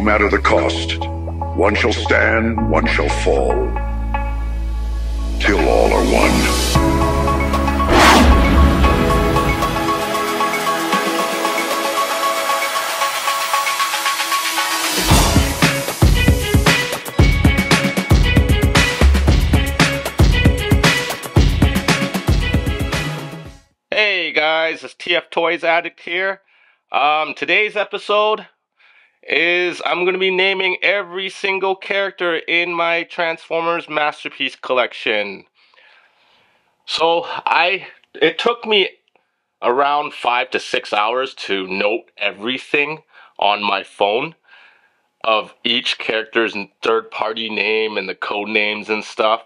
no matter the cost. One shall stand, one shall fall. Till all are one. Hey guys, it's TF Toys Addict here. Um, today's episode is I'm going to be naming every single character in my Transformers Masterpiece collection. So I it took me around 5 to 6 hours to note everything on my phone of each character's third party name and the code names and stuff.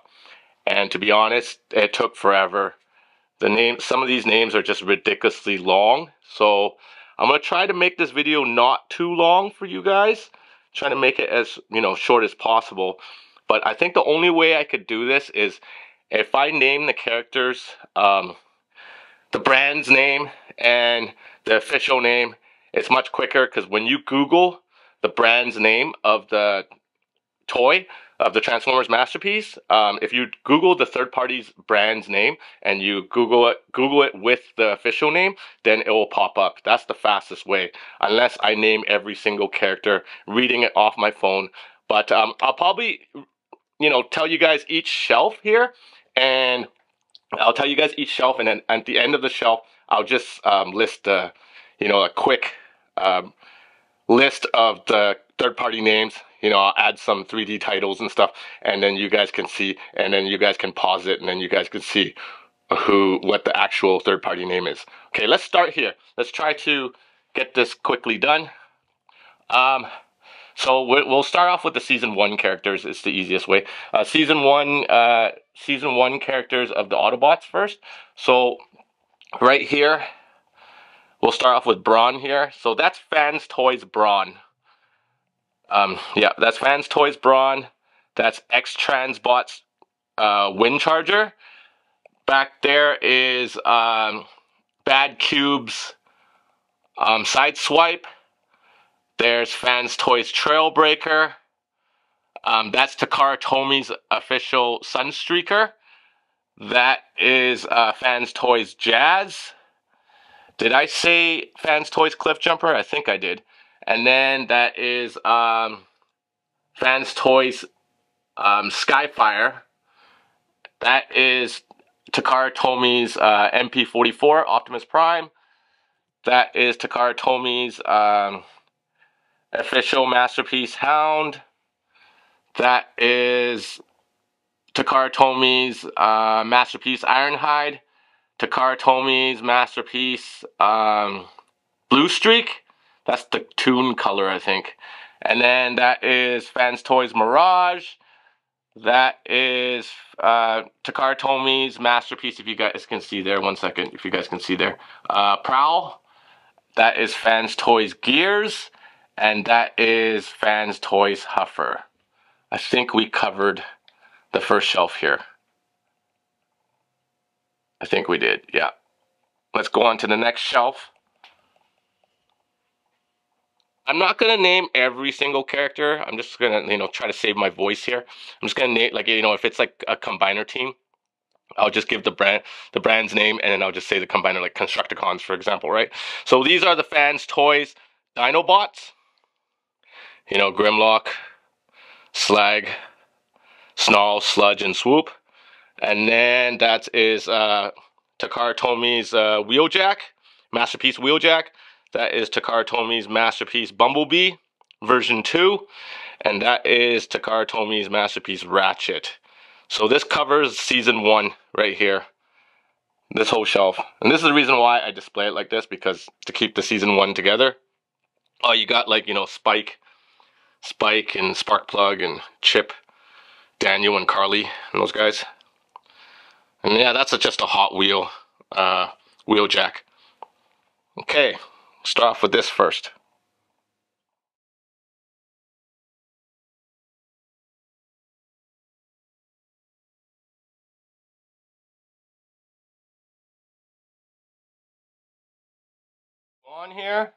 And to be honest, it took forever the name some of these names are just ridiculously long so i'm going to try to make this video not too long for you guys trying to make it as you know short as possible. But i think the only way i could do this is if i name the characters um, the brand's name and the official name it's much quicker because when you google the brand's name of the toy of the Transformers masterpiece. Um, if you Google the third party's brand's name and you Google it, Google it with the official name, then it will pop up. That's the fastest way, unless I name every single character, reading it off my phone. But um, I'll probably, you know, tell you guys each shelf here, and I'll tell you guys each shelf, and then at the end of the shelf, I'll just um, list, you know, a quick um, list of the third party names you know, I'll add some 3D titles and stuff, and then you guys can see, and then you guys can pause it, and then you guys can see who, what the actual third party name is. Okay, let's start here. Let's try to get this quickly done. Um, so we'll start off with the season one characters. It's the easiest way. Uh, season one, uh, season one characters of the Autobots first. So right here, we'll start off with Brawn here. So that's Fans Toys Brawn. Um, yeah, that's Fans Toys Brawn. That's X Transbots uh, Wind Charger. Back there is um, Bad Cubes um, Sideswipe. There's Fans Toys Trailbreaker. Um, that's Takara Tomy's official Sunstreaker. That is uh, Fans Toys Jazz. Did I say Fans Toys Cliff Jumper? I think I did. And then that is um, Fans Toys um, Skyfire. That is Takara Tomy's uh, MP44 Optimus Prime. That is Takara Tomy's um, official masterpiece Hound. That is Takara Tomy's uh, masterpiece Ironhide. Takara Tomy's masterpiece um, Blue Streak. That's the tune color, I think. And then that is Fans Toys Mirage. That is uh, Takara Tomy's masterpiece, if you guys can see there. One second, if you guys can see there. Uh, Prowl. That is Fans Toys Gears. And that is Fans Toys Huffer. I think we covered the first shelf here. I think we did, yeah. Let's go on to the next shelf. I'm not gonna name every single character. I'm just gonna, you know, try to save my voice here. I'm just gonna name, like, you know, if it's like a combiner team, I'll just give the brand, the brand's name, and then I'll just say the combiner, like Constructicons, for example, right? So these are the fans' toys, Dinobots. You know, Grimlock, Slag, Snarl, Sludge, and Swoop. And then that is uh, Takara Tomy's uh, Wheeljack, Masterpiece Wheeljack. That is Takara Tomy's Masterpiece Bumblebee, version 2. And that is Takara Tomy's Masterpiece Ratchet. So this covers season 1 right here. This whole shelf. And this is the reason why I display it like this, because to keep the season 1 together. Oh, you got like, you know, Spike, Spike and Sparkplug and Chip, Daniel and Carly and those guys. And yeah, that's a, just a Hot Wheel, uh, Wheeljack. Okay, Start off with this first. On here,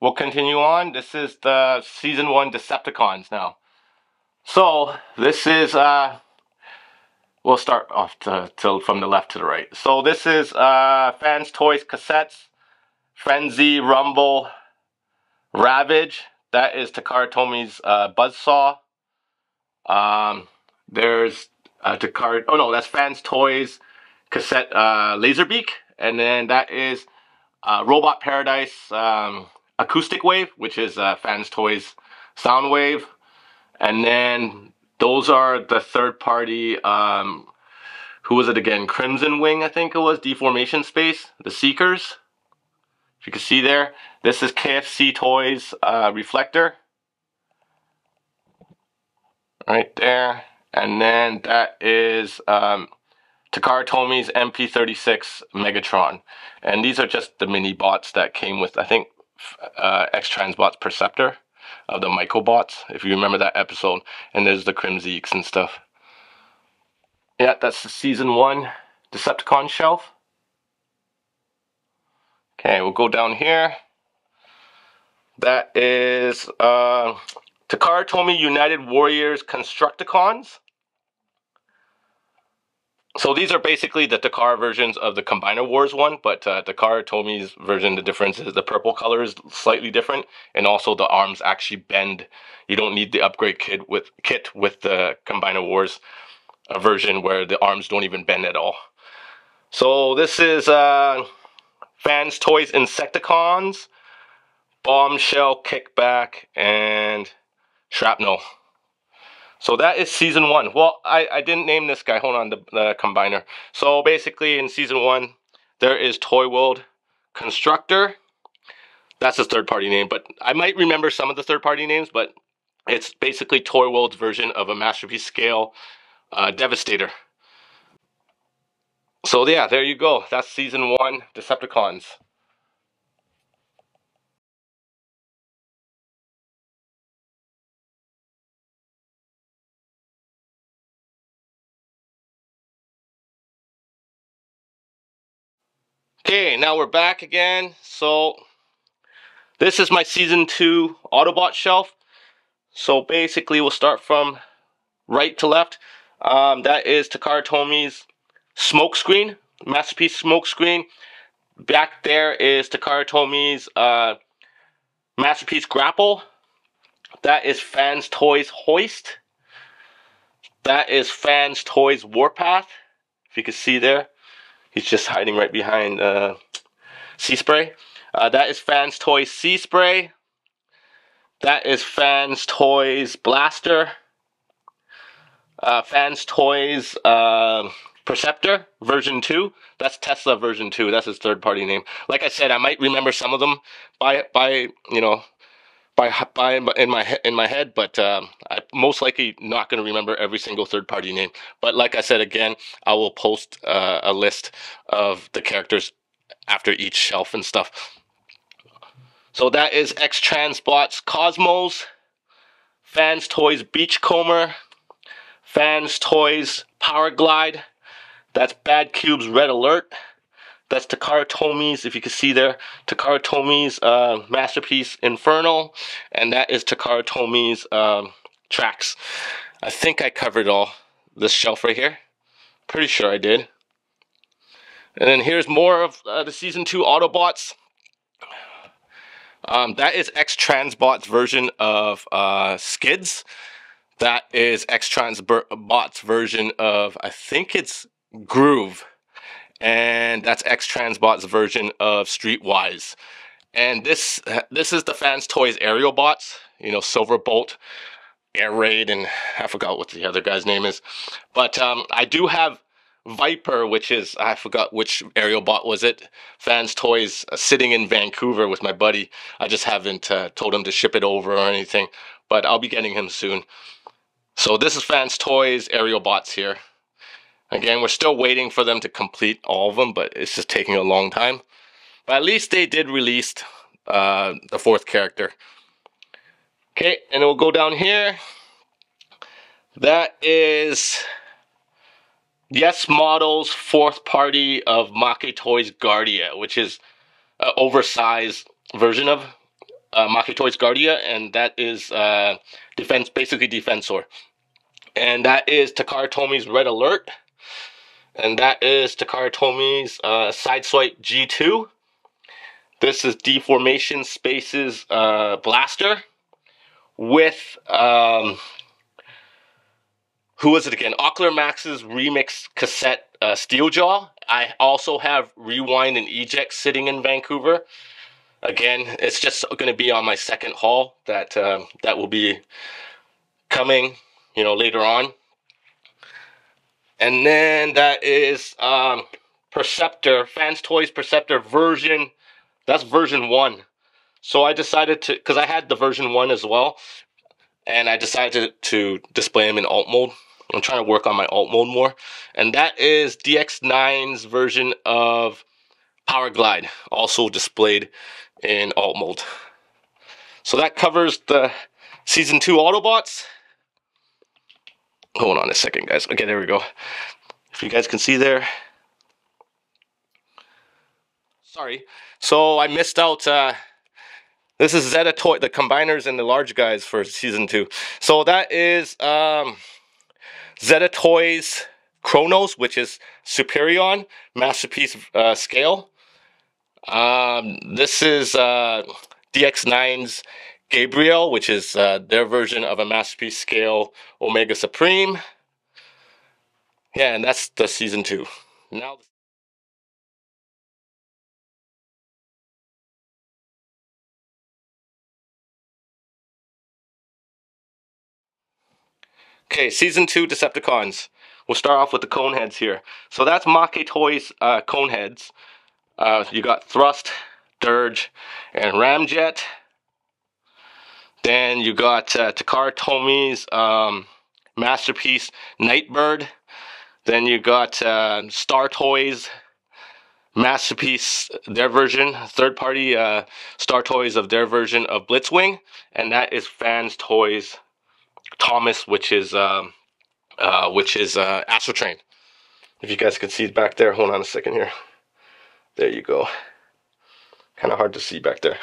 we'll continue on. This is the season one Decepticons now. So this is uh, we'll start off to, to from the left to the right. So this is uh, Fans Toys cassettes, Frenzy, Rumble, Ravage. That is Takara Tomy's uh, Buzzsaw. Um, there's uh, Takara. Oh no, that's Fans Toys cassette uh, Laserbeak, and then that is uh, Robot Paradise um, Acoustic Wave, which is uh, Fans Toys Sound Wave, and then those are the third party. Um, who was it again? Crimson Wing, I think it was. Deformation Space, the Seekers. You can see there, this is KFC Toys uh, reflector. Right there. And then that is um, Takara Tomy's MP36 Megatron. And these are just the mini bots that came with, I think, uh, X-Transbots Perceptor of the Mycobots, if you remember that episode. And there's the Crimzeeks and stuff. Yeah, that's the season one Decepticon shelf. Okay, we'll go down here. That is uh, Takara Tomy United Warriors Constructicons. So these are basically the Takara versions of the Combiner Wars one, but uh, Takara Tomy's version, the difference is the purple color is slightly different, and also the arms actually bend. You don't need the upgrade kit with kit with the Combiner Wars uh, version where the arms don't even bend at all. So this is uh, Fans Toys Insecticons, Bombshell Kickback, and Shrapnel. So that is season one. Well, I, I didn't name this guy. Hold on, the, the combiner. So basically, in season one, there is Toy World Constructor. That's his third party name, but I might remember some of the third party names, but it's basically Toy World's version of a masterpiece scale uh, Devastator. So yeah, there you go. That's season one, Decepticons. Okay, now we're back again. So this is my season two Autobot shelf. So basically we'll start from right to left. Um, that is Takara Tomy's Smokescreen, Masterpiece Smokescreen. Back there is Takara Tomy's uh, Masterpiece Grapple. That is Fans Toys Hoist. That is Fans Toys Warpath. If you can see there. He's just hiding right behind uh, Sea Spray. Uh, that is Fans Toys Sea Spray. That is Fans Toys Blaster. Uh, Fans Toys uh, Perceptor version 2. That's Tesla version 2. That's his third party name. Like I said, I might remember some of them by, by you know, by by in my in my head, but um, I'm most likely not going to remember every single third party name. But like I said again, I will post uh, a list of the characters after each shelf and stuff. So that is X Transbots Cosmos, Fans Toys Beachcomber, Fans Toys Power Glide. That's Bad Cubes Red Alert. That's Takara Tomy's, if you can see there, Takara Tomy's uh, masterpiece Inferno, and that is Takara Tomy's um, tracks. I think I covered all this shelf right here. Pretty sure I did. And then here's more of uh, the season two Autobots. Um, that is X Transbot's version of uh, Skids. That is X Transbot's version of, I think it's Groove and that's X Transbot's version of Streetwise. And this this is the fans' toys aerial bots, you know, Silverbolt, Air Raid, and I forgot what the other guy's name is. But um, I do have Viper, which is I forgot which aerial bot was it. Fans Toys uh, sitting in Vancouver with my buddy. I just haven't uh, told him to ship it over or anything, but I'll be getting him soon. So this is Fans Toys aerial bots here. Again, we're still waiting for them to complete all of them, but it's just taking a long time. But at least they did release uh, the fourth character. Okay, and we'll go down here. That is Yes Models fourth party of Make Toys Guardia, which is an oversized version of uh, Maki Toys Guardia, and that is uh, defense, basically Defensor. And that is Takara Tomy's Red Alert. And that is Takara Tomy's uh, Sideswipe G2. This is Deformation Spaces uh, Blaster with um, who was it again? Ocular Max's remix cassette uh, Steeljaw. I also have Rewind and Eject sitting in Vancouver. Again, it's just going to be on my second haul that um, that will be coming, you know, later on. And then that is um, Perceptor, Fans Toys Perceptor version. That's version one. So I decided to, because I had the version one as well, and I decided to, to display them in alt mode. I'm trying to work on my alt mode more. And that is DX9's version of Power Glide, also displayed in alt mode. So that covers the season two Autobots. Hold on a second, guys. Okay, there we go. If you guys can see there. Sorry. So I missed out. Uh, this is Zeta Toy, the combiners and the large guys for season two. So that is um, Zeta Toys Chronos, which is Superion Masterpiece uh, scale. Um, this is uh, DX9's Gabriel, which is uh, their version of a Masterpiece scale Omega Supreme. Yeah, and that's the season two. Now. Okay, season two Decepticons. We'll start off with the cone heads here. So that's Make Toys uh, cone heads. Uh, you got Thrust, Dirge, and Ramjet. Then you got uh, Takara Tomy's um, masterpiece Nightbird. Then you got uh, Star Toys masterpiece, their version, third party uh, Star Toys of their version of Blitzwing, and that is Fans Toys Thomas, which is um, uh, which is uh, Astrotrain. If you guys can see back there, hold on a second here. There you go. Kind of hard to see back there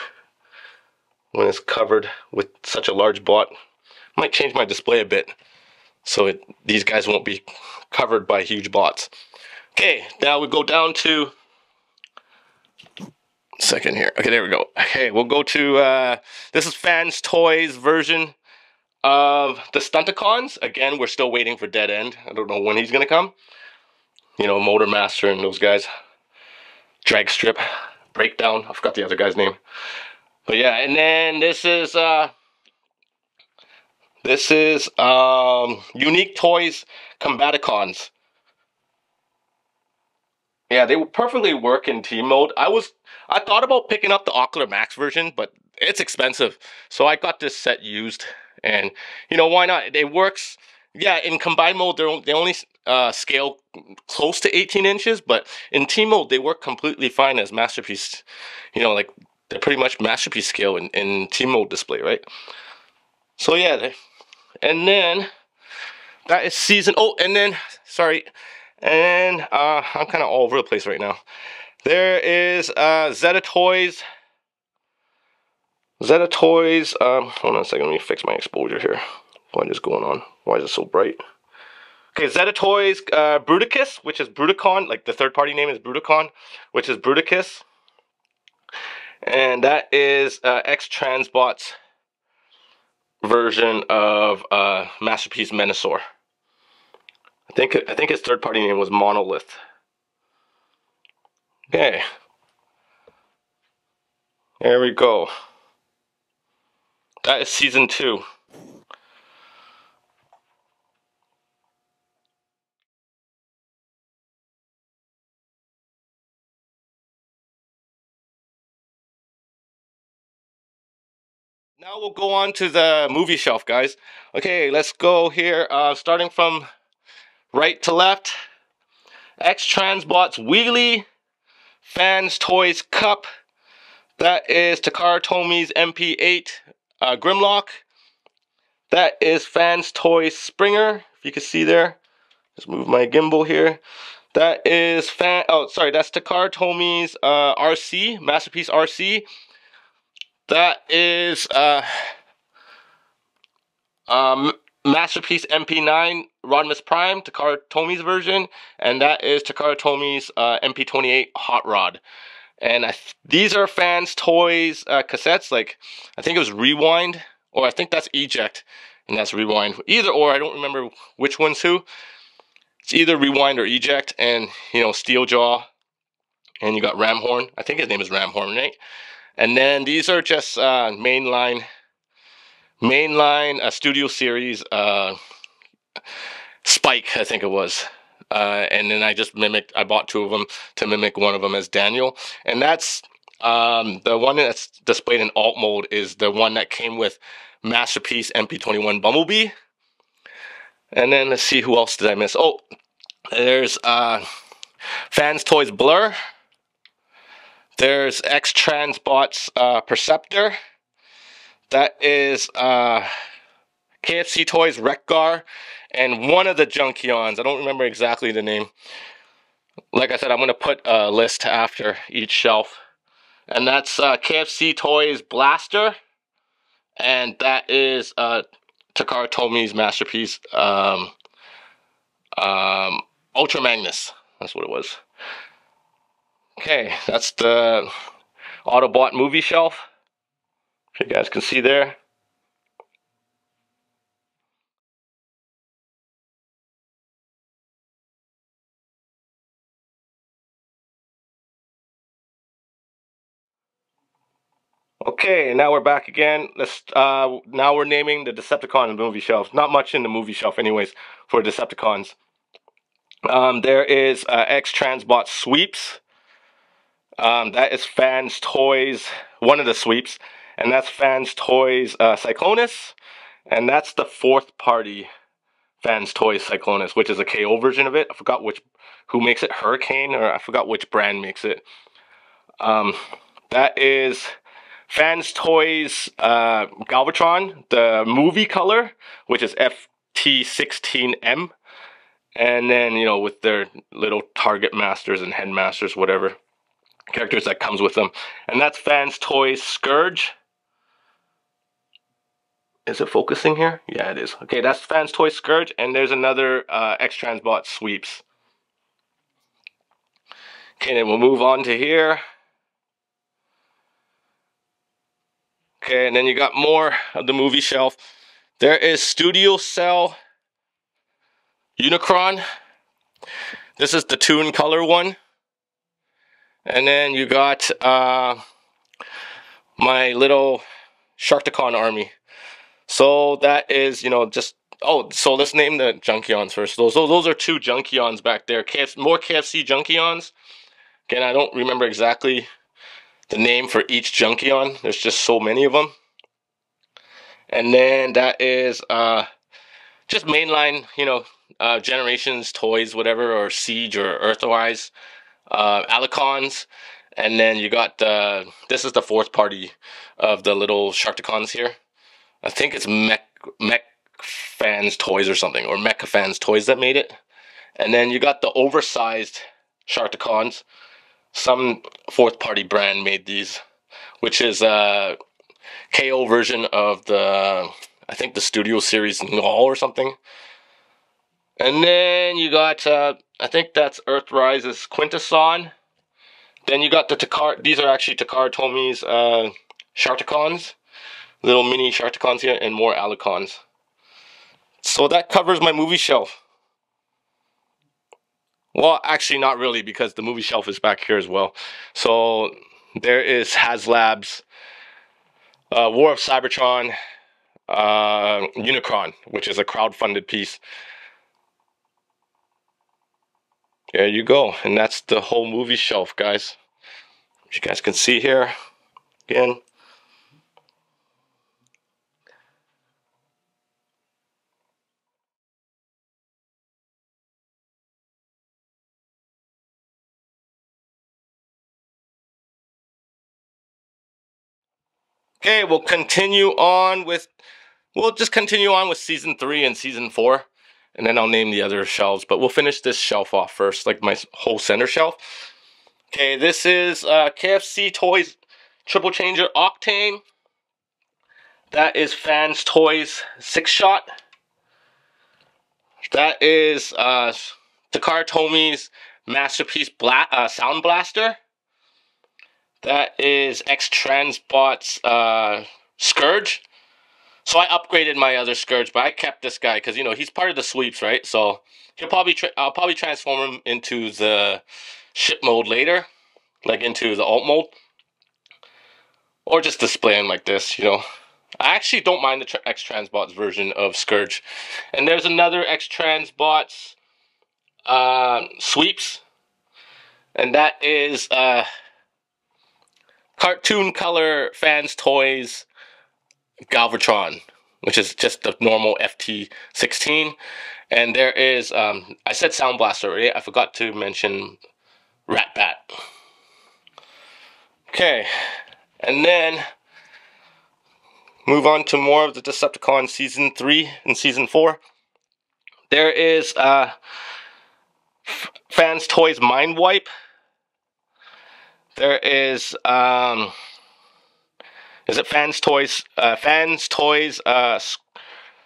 when it's covered with such a large bot. Might change my display a bit so it, these guys won't be covered by huge bots. Okay, now we go down to second here. Okay, there we go. Okay, we'll go to uh, this is Fans Toys version of the Stunticons. Again, we're still waiting for Dead End. I don't know when he's gonna come. You know, Motor Master and those guys. Drag Strip, Breakdown. I forgot the other guy's name. But yeah, and then this is uh this is um Unique Toys Combaticons. Yeah, they perfectly work in team mode. I was I thought about picking up the Ocular Max version, but it's expensive. So I got this set used and you know why not? It works. Yeah, in combined mode, they only uh, scale close to 18 inches, but in team mode, they work completely fine as masterpiece. You know, like they're pretty much masterpiece scale in, in team mode display, right? So yeah, and then that is season. Oh, and then sorry, and uh, I'm kind of all over the place right now. There is uh, Zeta Toys Zeta Toys, um, hold on a second, let me fix my exposure here. What is going on? Why is it so bright? Okay, Zeta Toys, uh, Bruticus, which is Bruticon, like the third party name is Bruticon, which is Bruticus. And that is uh, X Transbot's version of uh, Masterpiece Menasor. I think I think his third party name was Monolith. Okay. There we go. That is season two. Now we'll go on to the movie shelf, guys. Okay, let's go here, uh, starting from right to left. X-Transbots Wheelie, Fans Toys Kup. That is Takara Tomy's MP8 uh, Grimlock. That is Fans Toys Springer, if you can see there. Let's move my gimbal here. That is fan. Oh, sorry, that's Takara Tomy's uh, Arcee Masterpiece Arcee. That is uh, um, Masterpiece MP9 Rodimus Prime, Takara Tomy's version, and that is Takara Tomy's uh, MP28 Hot Rod. And th these are fans' toys uh, cassettes. Like I think it was Rewind, or I think that's Eject, and that's Rewind. Either or, I don't remember which one's who. It's either Rewind or Eject, and you know Steeljaw, and you got Ramhorn. I think his name is Ramhorn, right? And then these are just uh, mainline, mainline uh, studio series. Uh, Spike, I think it was. Uh, and then I just mimicked. I bought two of them to mimic one of them as Daniel, and that's um, the one that's displayed in alt mode is the one that came with Masterpiece MP21 Bumblebee. And then let's see who else did I miss. Oh, there's uh, Fans Toys Blur. There's X Transbots uh, Perceptor. That is uh, KFC Toys Wreck-Gar and one of the Junkions. I don't remember exactly the name. Like I said, I'm going to put a list after each shelf. And that's uh, KFC Toys Blaster. And that is uh, Takara Tomy's masterpiece, um, um, Ultra Magnus. That's what it was. Okay, that's the Autobot movie shelf. You guys can see there. Okay, now we're back again. Let's uh now we're naming the Decepticon movie shelf. Not much in the movie shelf anyways for Decepticons. Um there is uh, X Transbot sweeps. Um that is Fans Toys, one of the sweeps, and that's Fans Toys uh Cyclonus, and that's the fourth party Fans Toys Cyclonus, which is a KO version of it. I forgot which who makes it Hurricane or I forgot which brand makes it. Um that is Fans Toys uh, Galvatron, the movie color, which is FT16M. And then, you know, with their little target masters and headmasters, whatever characters that comes with them. And that's Fans Toys Scourge. Is it focusing here? Yeah, it is. Okay, that's Fans Toys Scourge. And there's another uh, X-Transbot Sweeps. Okay, then we'll move on to here. Okay, and then you got more of the movie shelf. There is Studio Cell Unicron. This is the Toon Color one. And then you got uh, my little Sharkticon army. So that is, you know, just oh, so let's name the Junkions first. Those those are two Junkions back there. KF, more KFC Junkions. Again, I don't remember exactly the name for each Junkion. There's just so many of them. And then that is uh, just mainline, you know, uh, Generations, Toys, whatever, or Siege or Earthrise, uh, Alicons. And then you got, uh, this is the fourth party of the little Sharkticons here. I think it's Mech, Mech Fans Toys or something, or Mecha Fans Toys that made it. And then you got the oversized Sharkticons some fourth party brand made these, which is a KO version of the, I think the Studio Series Null or something. And then you got, uh, I think that's Earthrise's Quintesson. Then you got the Takar, these are actually Takar Tomy's uh, Sharkticons. Little mini Sharkticons here and more Alicons. So that covers my movie shelf. Well, actually, not really, because the movie shelf is back here as well. So there is HasLabs, uh, War of Cybertron, uh, Unicron, which is a crowd-funded piece. There you go, and that's the whole movie shelf, guys. As you guys can see here, again. Okay, we'll continue on with, we'll just continue on with season three and season four, and then I'll name the other shelves, but we'll finish this shelf off first, like my whole center shelf. Okay, this is uh, KFC Toys Triple Changer Octane. That is Fans Toys Six Shot. That is uh, Takara Masterpiece Bla uh, Sound Blaster. That is X Transbot's uh, Scourge. So I upgraded my other Scourge, but I kept this guy because you know he's part of the sweeps, right? So he'll probably I'll probably transform him into the ship mode later, like into the alt mode, or just display him like this, you know. I actually don't mind the X Transbots version of Scourge, and there's another X Transbots uh, sweeps, and that is uh, cartoon color fans toys Galvatron, which is just the normal FT16. And there is, um, I said Sound Blaster already. I forgot to mention Rat Bat. Okay, and then move on to more of the Decepticon Season 3 and Season 4. There is uh, Fans Toys Mind Wipe. There is um, is it Fans Toys? Uh, Fans Toys uh,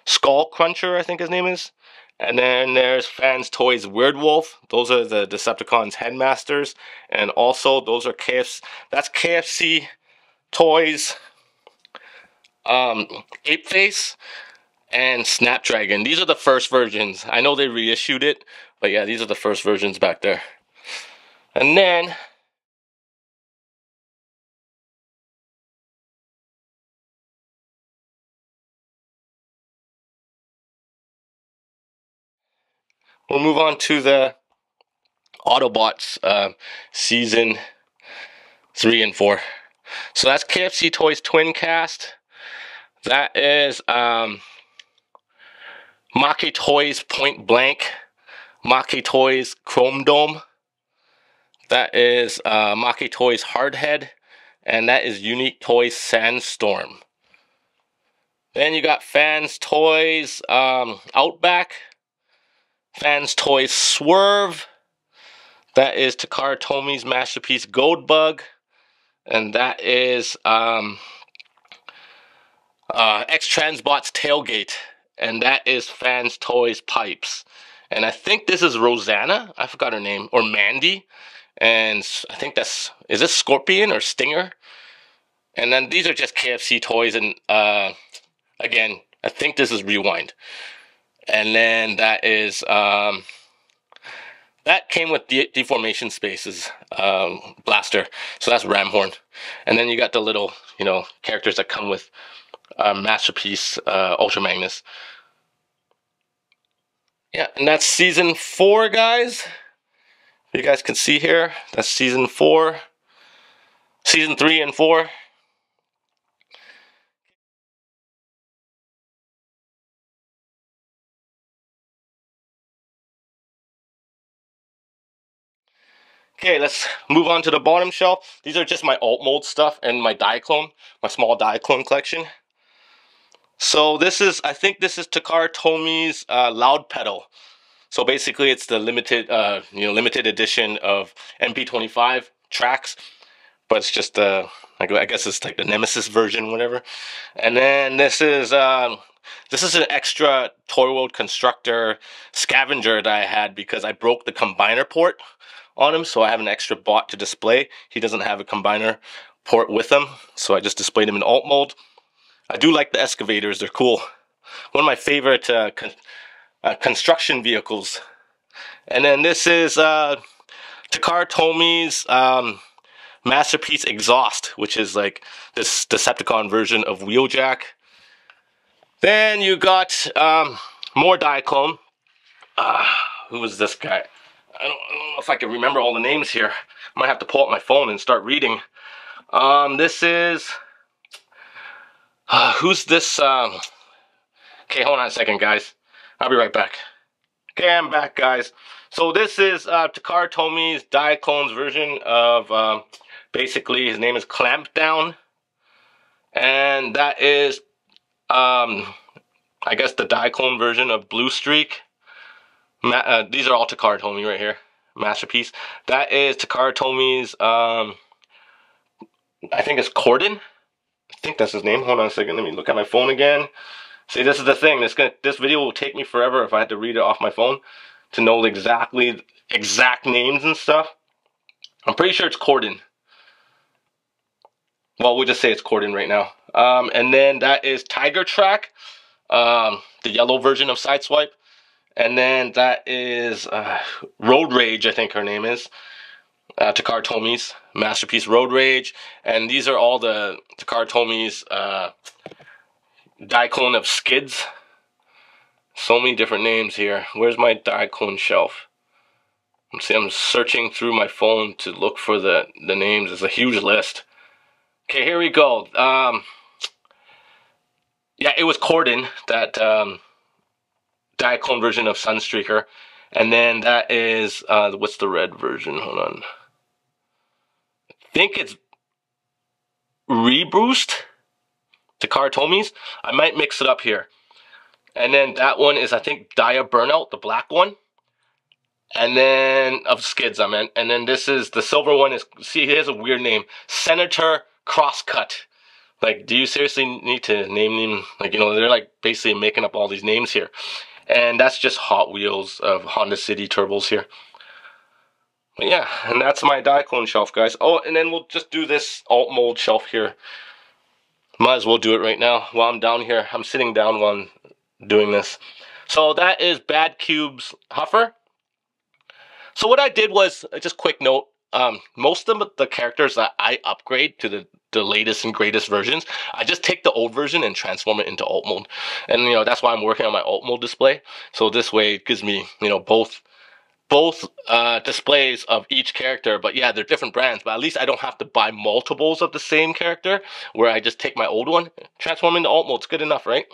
Skull Cruncher, I think his name is. And then there's Fans Toys Weird Wolf. Those are the Decepticons headmasters. And also those are KFC. That's KFC Toys um, Ape Face and Snapdragon. These are the first versions. I know they reissued it, but yeah, these are the first versions back there. And then we'll move on to the Autobots uh, season three and four. So that's KFC Toys Twin Cast. That is um, Maki Toys Point Blank. Maki Toys Chrome Dome. That is uh, Maki Toys Hardhead. And that is Unique Toys Sandstorm. Then you got Fans Toys um, Outback. Fans Toys Swerve. That is Takara Tomi's masterpiece Goldbug. And that is um, uh, X Transbot's Tailgate. And that is Fans Toys Pipes. And I think this is Rosanna. I forgot her name. Or Mandy. And I think that's, is this Scorpion or Stinger? And then these are just KFC toys. And uh, again, I think this is Rewind and then that is um, that came with de deformation spaces um, blaster. So that's ramhorn. And then you got the little you know characters that come with uh, masterpiece uh, ultra magnus. Yeah and that's season four guys. You guys can see here that's season four. Season three and four Okay, let's move on to the bottom shelf. These are just my alt mold stuff and my Diaclone, my small Diaclone collection. So this is, I think this is Takara Tomy's uh, Loud Pedal. So basically it's the limited, uh, you know, limited edition of MP25 tracks. But it's just, uh, I guess it's like the Nemesis version, whatever. And then this is, um, this is an extra Toy World Constructor scavenger that I had because I broke the combiner port on him, so I have an extra bot to display. He doesn't have a combiner port with him, so I just displayed him in alt mode. I do like the excavators, they're cool. One of my favorite uh, con uh, construction vehicles. And then this is uh, Takara Tomy's um, Masterpiece Exhaust, which is like this Decepticon version of Wheeljack. Then you got um, more Diaclone. Uh, who was this guy? I don't, I don't, know if I can remember all the names here. I might have to pull up my phone and start reading. Um, this is... Uh, who's this? Um, okay, hold on a second, guys. I'll be right back. Okay, I'm back, guys. So this is uh, Takara Tomy's Diaclone's version of... Um, basically, his name is Clampdown. And that is... Um, I guess the Diaclone version of Blue Streak. Ma uh, these are all Takara Tomy right here. Masterpiece. That is Takara Tomy's, um, I think it's Corden. I think that's his name. Hold on a second. Let me look at my phone again. See, this is the thing. This gonna, this video will take me forever if I had to read it off my phone to know exactly exact names and stuff. I'm pretty sure it's Corden. Well, we'll just say it's Corden right now. Um, and then that is Tiger Track, um, the yellow version of Sideswipe. And then that is uh, Road Rage, I think her name is. Uh, Takara Tomy's, Masterpiece Road Rage. And these are all the Takar Tomy's uh, of Skids. So many different names here. Where's my Diaclone shelf? I'm see I'm searching through my phone to look for the, the names. It's a huge list. Okay, here we go. Um, yeah, it was Corden, that um, Diaclone version of Sunstreaker. And then that is, uh, what's the red version? Hold on. I think it's Reboost Takara Tomy's. I might mix it up here. And then that one is, I think, Dia Burnout, the black one. And then, of Skids, I meant. And then this is, the silver one is, see, he has a weird name. Senator Crosscut. Like, do you seriously need to name them? Like, you know, they're like basically making up all these names here. And that's just Hot Wheels of Honda City turbos here. But yeah, and that's my Diaclone shelf, guys. Oh, and then we'll just do this alt mold shelf here. Might as well do it right now while I'm down here. I'm sitting down while I'm doing this. So that is Bad Cubes Huffer. So what I did was, just quick note, um, most of the characters that I upgrade to the, the latest and greatest versions, I just take the old version and transform it into alt mode. And, you know, that's why I'm working on my alt mode display. So this way it gives me, you know, both both uh, displays of each character, but yeah, they're different brands. But at least I don't have to buy multiples of the same character, where I just take my old one, transform into alt mode. It's good enough, right?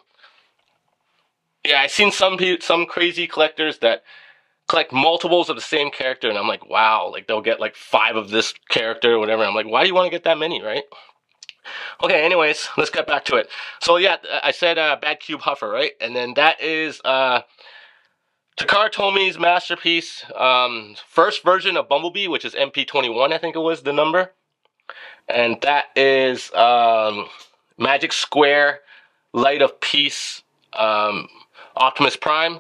Yeah, I've seen some some crazy collectors that collect multiples of the same character, and I'm like, wow, like they'll get like five of this character or whatever. I'm like, why do you want to get that many, right? Okay, anyways, let's get back to it. So yeah, I said uh, Bad Cube Huffer, right? And then that is uh, Takara Tomy's masterpiece, um, first version of Bumblebee, which is MP21, I think it was the number. And that is um, Magic Square, Light of Peace, um, Optimus Prime.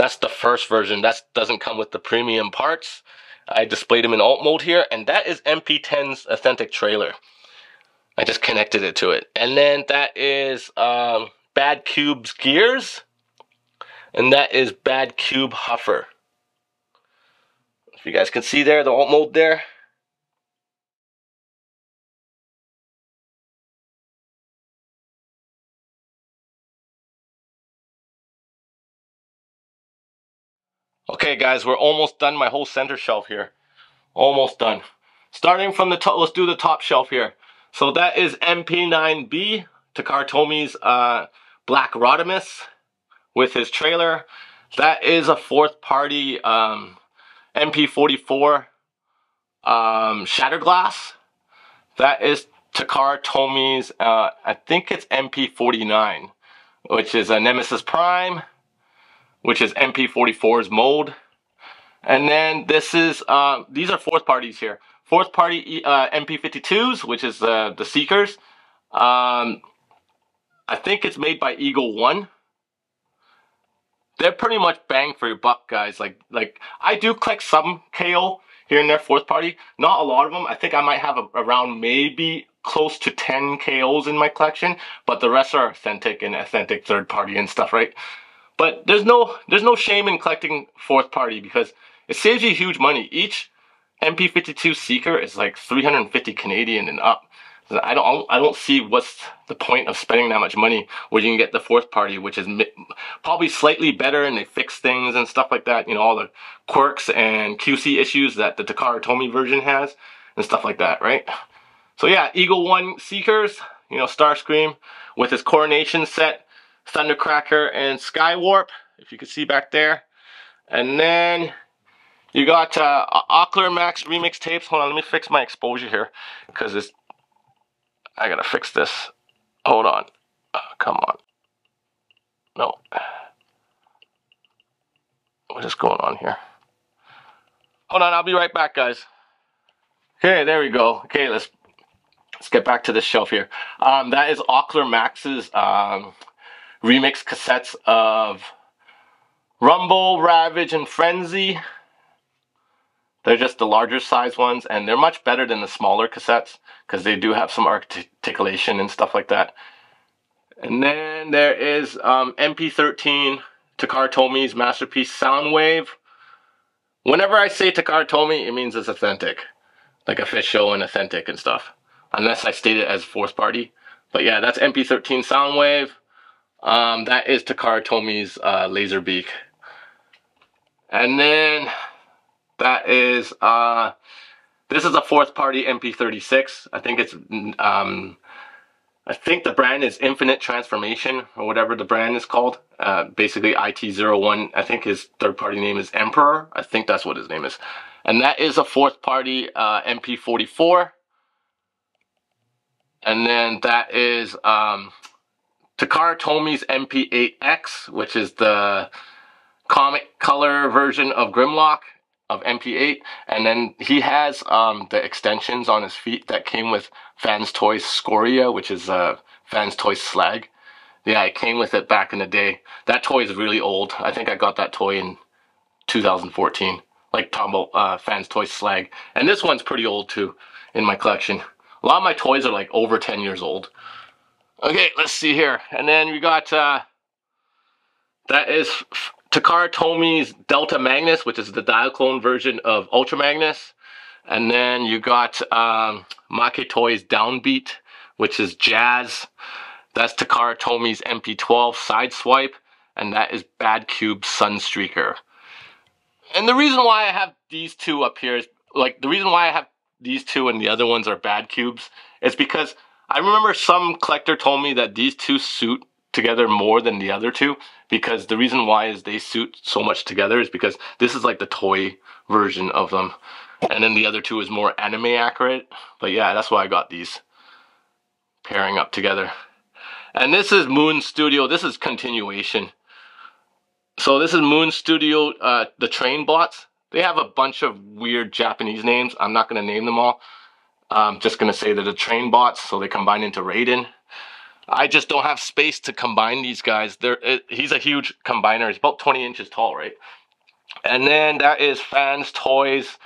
That's the first version. That doesn't come with the premium parts. I displayed them in alt mode here, and that is MP10's authentic trailer. I just connected it to it. And then that is um, Bad Cube's Gears, and that is Bad Cube Huffer. If you guys can see there, the alt mode there. Okay, guys, we're almost done my whole center shelf here. Almost done. Starting from the top, let's do the top shelf here. So that is MP9B, Takar Tomy's uh, Black Rodimus with his trailer. That is a fourth party um, MP44 um, Shatterglass. That is Takar Tomy's, uh, I think it's MP49, which is a Nemesis Prime which is MP44's mold. And then this is, uh, these are fourth parties here. Fourth party uh, MP52s, which is uh, the Seekers. Um, I think it's made by Eagle One. They're pretty much bang for your buck, guys. Like, like I do collect some KO here and there, fourth party. Not a lot of them. I think I might have a, around maybe close to 10 KOs in my collection, but the rest are authentic and authentic third party and stuff, right? But there's no there's no shame in collecting fourth party because it saves you huge money. Each MP52 Seeker is like 350 Canadian and up. I don't I don't see what's the point of spending that much money where you can get the fourth party, which is probably slightly better and they fix things and stuff like that. You know all the quirks and QC issues that the Takara Tomy version has and stuff like that, right? So yeah, Eagle One Seekers, you know Starscream with his coronation set Thundercracker and Skywarp, if you can see back there. And then you got uh, Ocular Max remix tapes. Hold on, let me fix my exposure here because it's. I gotta fix this. Hold on. Uh, come on. No. What is going on here? Hold on, I'll be right back, guys. Okay, there we go. Okay, let's let's get back to the shelf here. Um, that is Ocular Max's um, remix cassettes of Rumble, Ravage, and Frenzy. They're just the larger size ones, and they're much better than the smaller cassettes because they do have some articulation and stuff like that. And then there is um, MP13 Takara Tomy's Masterpiece Soundwave. Whenever I say Takara Tomy, it means it's authentic, like official and authentic and stuff, unless I state it as fourth party. But yeah, that's MP13 Soundwave. Um, that is Takara Tomy's uh, Laserbeak. And then that is, uh, this is a fourth party MP36. I think it's, um, I think the brand is Infinite Transformation or whatever the brand is called. Uh, basically IT01, I think his third party name is Emperor. I think that's what his name is. And that is a fourth party uh, MP44. And then that is um, Takara Tomy's MP8X, which is the comic color version of Grimlock of MP8. And then he has um, the extensions on his feet that came with Fans Toys Scoria, which is uh, Fans Toys Slag. Yeah, it came with it back in the day. That toy is really old. I think I got that toy in 2014. Like Tombo uh, Fans Toys Slag. And this one's pretty old too in my collection. A lot of my toys are like over 10 years old. Okay, let's see here. And then we got, uh, that is Takara Tomy's Delta Magnus, which is the Diaclone version of Ultra Magnus. And then you got um, Make Toys Downbeat, which is Jazz. That's Takara Tomy's MP12 Sideswipe. And that is Bad Cube Sunstreaker. And the reason why I have these two up here is, like, the reason why I have these two and the other ones are bad cubes is because I remember some collector told me that these two suit together more than the other two because the reason why is they suit so much together is because this is like the toy version of them. And then the other two is more anime accurate. But yeah that's why I got these pairing up together. And this is Moon Studio. This is continuation. So this is Moon Studio uh, the train bots. They have a bunch of weird Japanese names. I'm not going to name them all I'm just going to say they're the train bots so they combine into Raiden I just don't have space to combine these guys. There, he's a huge combiner. He's about 20 inches tall, right? And then that is Fans Toys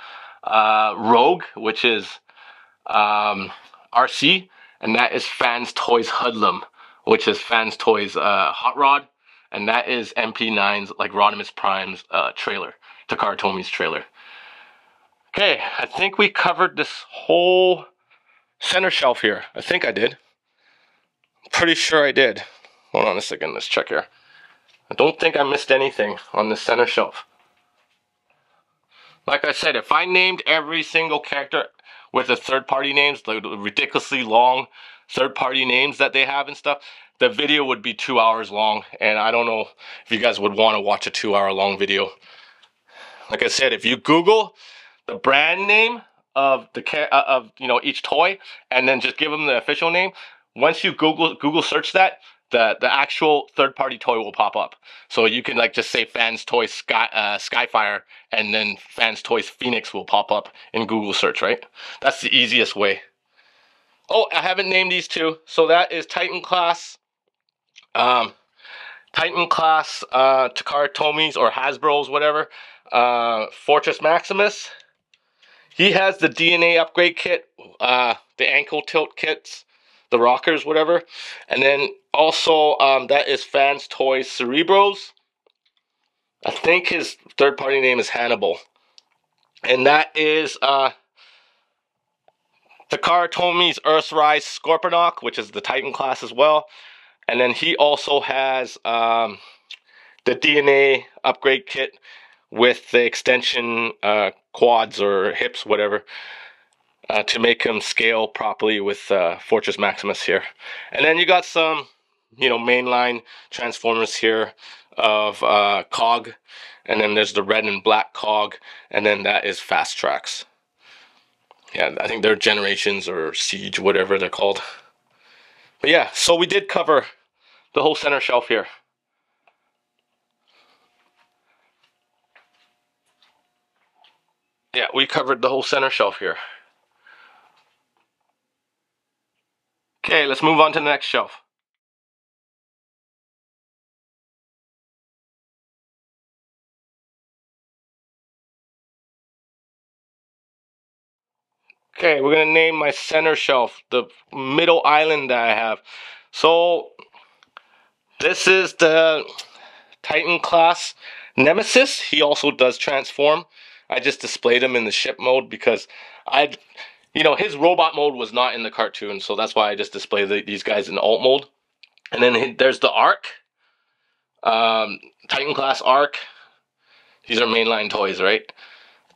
uh, Rogue, which is um, Arcee, and that is Fans Toys Hoodlum, which is Fans Toys uh, Hot Rod, and that is MP9's like Rodimus Prime's uh, trailer, Takara Tomy's trailer. Okay, I think we covered this whole center shelf here. I think I did. Pretty sure I did. Hold on a second, let's check here. I don't think I missed anything on the center shelf. Like I said, if I named every single character with the third party names, the ridiculously long third party names that they have and stuff, the video would be two hours long. And I don't know if you guys would want to watch a two hour long video. Like I said, if you Google the brand name of the uh, of you know each toy and then just give them the official name, once you Google Google search that, the the actual third party toy will pop up. So you can like just say Fans Toys Sky uh, Skyfire, and then Fans Toys Phoenix will pop up in Google search. Right? That's the easiest way. Oh, I haven't named these two. So that is Titan class. Um, Titan class uh, Takara Tomy's or Hasbro's, whatever. Uh, Fortress Maximus. He has the DNA upgrade kit, uh, the ankle tilt kits the rockers, whatever. And then also, um, that is Fans Toys Cerebros. I think his third party name is Hannibal. And that is uh, Takara Tomy's Earthrise Scorponok, which is the Titan class as well. And then he also has um, the DNA upgrade kit with the extension uh, quads or hips, whatever uh, to make them scale properly with uh, Fortress Maximus here. And then you got some, you know, mainline transformers here of uh, COG. And then there's the red and black COG. And then that is Fast Tracks. Yeah, I think they're Generations or Siege, whatever they're called. But yeah, so we did cover the whole center shelf here. Yeah, we covered the whole center shelf here. Okay, let's move on to the next shelf. Okay, we're gonna name my center shelf, the middle island that I have. So, this is the Titan class Nemesis. He also does transform. I just displayed him in the ship mode because I, you know, his robot mode was not in the cartoon, so that's why I just display the, these guys in alt mode. And then there's the Arc, um, Titan class Arc. These are mainline toys, right?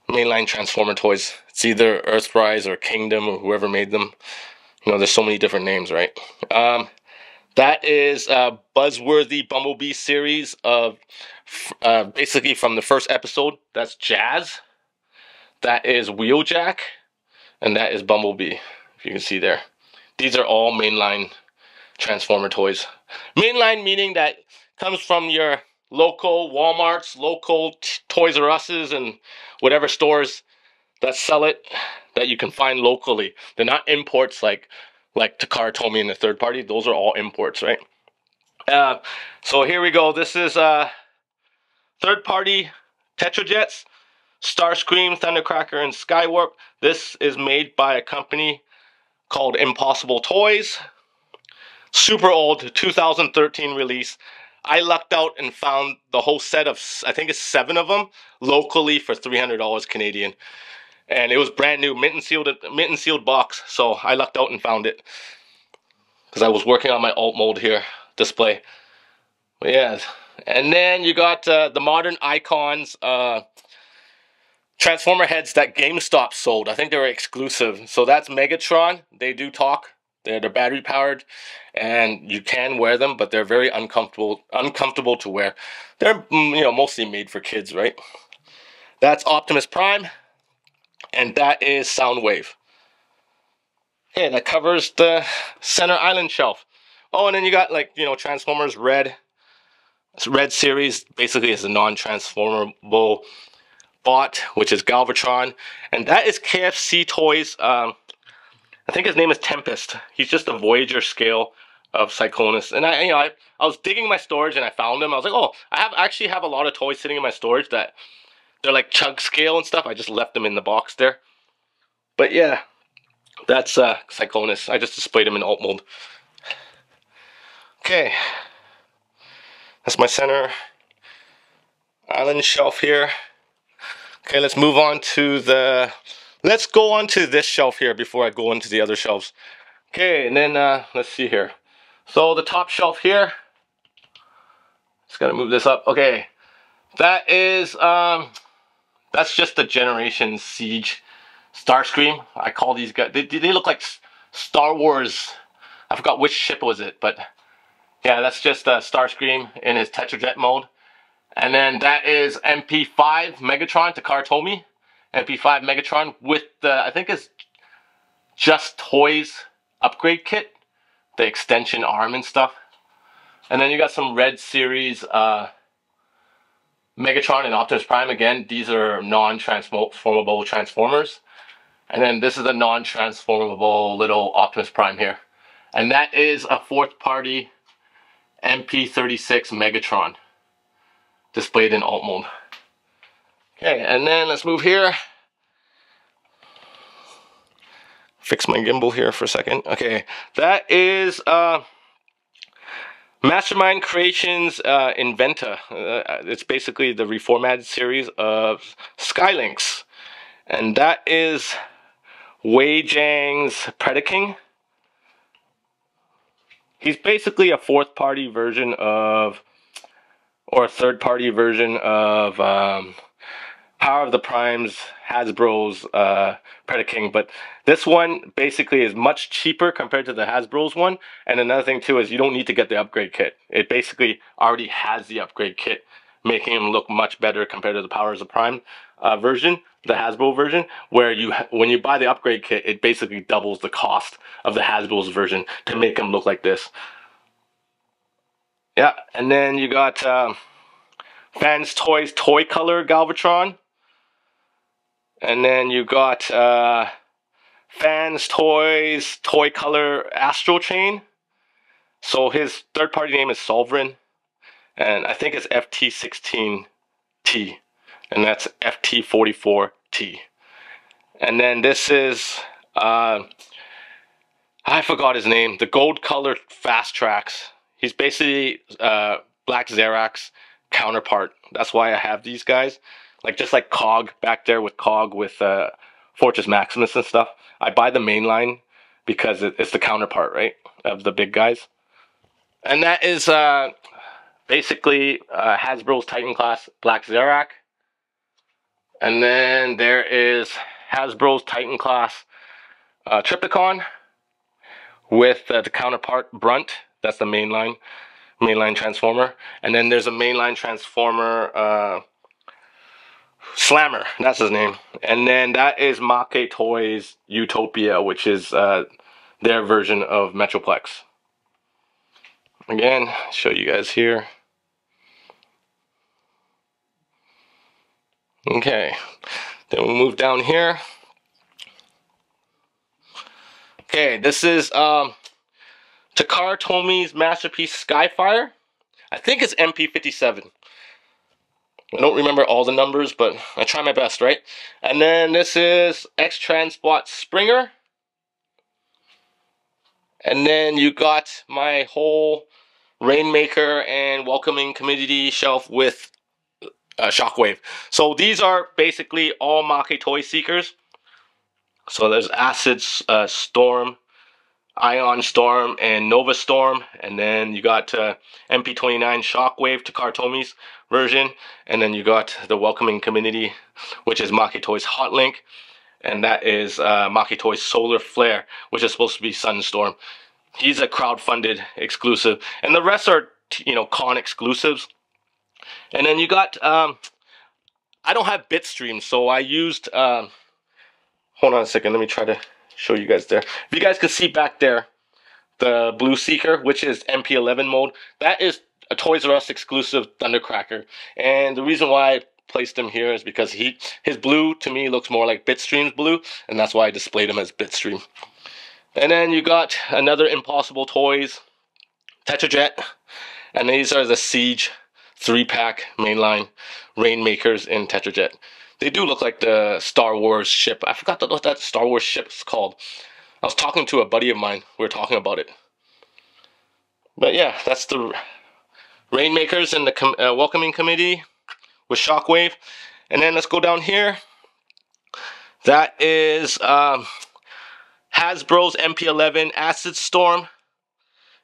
Mainline Transformer toys. It's either Earthrise or Kingdom or whoever made them. You know, there's so many different names, right? Um, that is a buzzworthy Bumblebee series of uh, basically from the first episode. That's Jazz. That is Wheeljack. And that is Bumblebee, if you can see there. These are all mainline Transformer toys. Mainline meaning that comes from your local Walmarts, local Toys R Us's, and whatever stores that sell it that you can find locally. They're not imports like like Takara Tomy and the third party. Those are all imports, right? Uh, so here we go. This is uh, third party Tetrajets, Starscream, Thundercracker, and Skywarp. This is made by a company called Impossible Toys. Super old, 2013 release. I lucked out and found the whole set of, I think it's seven of them, locally for $300 Canadian and it was brand new, mint and sealed, mint and sealed box. So I lucked out and found it because I was working on my alt mode here display. But yeah, and then you got uh, the modern icons. Uh, Transformer heads that GameStop sold. I think they were exclusive. So that's Megatron. They do talk. They're, they're battery powered, and you can wear them, but they're very uncomfortable uncomfortable to wear. They're mm, you know mostly made for kids, right? That's Optimus Prime and that is Soundwave. Okay, that covers the center island shelf. Oh, and then you got like, you know, Transformers Red. Red series basically is a non-transformable bot, which is Galvatron. And that is KFC Toys. Um, I think his name is Tempest. He's just a Voyager scale of Cyclonus. And I, you know, I, I was digging my storage and I found him. I was like, oh, I have actually have a lot of toys sitting in my storage that they're like chug scale and stuff. I just left them in the box there. But yeah, that's uh, Cyclonus. I just displayed them in alt mode. Okay, that's my center island shelf here. Okay, let's move on to the, let's go on to this shelf here before I go into the other shelves. Okay, and then uh, let's see here. So the top shelf here, just gotta move this up. Okay, that is, um, that's just the Generation Siege Starscream. I call these guys, they, they look like Star Wars. I forgot which ship was it, but yeah, that's just uh, Starscream in his Tetrajet mode. And then that is MP5 Megatron Takara Tomy. MP5 Megatron with the, I think it's Just Toys upgrade kit. The extension arm and stuff. And then you got some Red Series uh, Megatron and Optimus Prime, again, these are non-transformable Transformers. And then this is a non-transformable little Optimus Prime here. And that is a fourth party MP36 Megatron displayed in alt mode. Okay, and then let's move here. Fix my gimbal here for a second. Okay, that is uh, Mastermind Creations uh, Inventa. Uh, it's basically the reformatted series of Sky Lynx. And that is Wei Jiang's Predaking. He's basically a fourth party version of, or a third party version of um, Power of the Primes, Hasbro's uh, Predaking, but this one basically is much cheaper compared to the Hasbro's one. And another thing too is you don't need to get the upgrade kit. It basically already has the upgrade kit, making him look much better compared to the Powers of the Prime uh, version, the Hasbro version, where you when you buy the upgrade kit, it basically doubles the cost of the Hasbro's version to make him look like this. Yeah, and then you got uh, Fans Toys Toy Color Galvatron. And then you got uh, Fans Toys Toy Color Astro Train. So his third party name is Sovereign. and I think it's FT16T, and that's FT44T. And then this is, uh, I forgot his name, the gold colored Fast Tracks. He's basically uh, Black Zarak's counterpart. That's why I have these guys. Like just like Cog back there with Cog with uh, Fortress Maximus and stuff. I buy the mainline because it's the counterpart, right, of the big guys. And that is uh, basically uh, Hasbro's Titan class Black Zarak. And then there is Hasbro's Titan class uh, Trypticon with uh, the counterpart Brunt. That's the mainline mainline transformer. And then there's a mainline transformer uh, Slammer. That's his name. And then that is Make Toys Utopia, which is uh, their version of Metroplex. Again, show you guys here. Okay, then we'll move down here. Okay, this is um, Takara Tomy's masterpiece Skyfire. I think it's MP57. I don't remember all the numbers, but I try my best, right? And then this is X Transbot Springer. And then you got my whole Rainmaker and Welcoming Committee shelf with uh, Shockwave. So these are basically all Make Toy Seekers. So there's Acid uh, Storm, Ion Storm, and Nova Storm. And then you got uh, MP29 Shockwave to Tomy's version. And then you got the Welcoming Committee, which is Make Toy's Hotlink. And that is uh, Make Toy's Solar Flare, which is supposed to be Sunstorm he's a crowd-funded exclusive, and the rest are you know con exclusives. And then you got um, I don't have Bitstream, so I used. Um, hold on a second, let me try to show you guys there. If you guys can see back there, the Blue Seeker, which is MP11 mode, that is a Toys R Us exclusive Thundercracker. And the reason why I placed him here is because he his blue to me looks more like Bitstream's blue, and that's why I displayed him as Bitstream. And then you got another Impossible Toys Tetrajet. And these are the Siege 3-pack mainline Rainmakers in Tetrajet. They do look like the Star Wars ship. I forgot what that Star Wars ship is called. I was talking to a buddy of mine. We were talking about it. But yeah, that's the Rainmakers and the com uh, Welcoming Committee with Shockwave. And then let's go down here. That is... Um, Hasbro's MP11 Acid Storm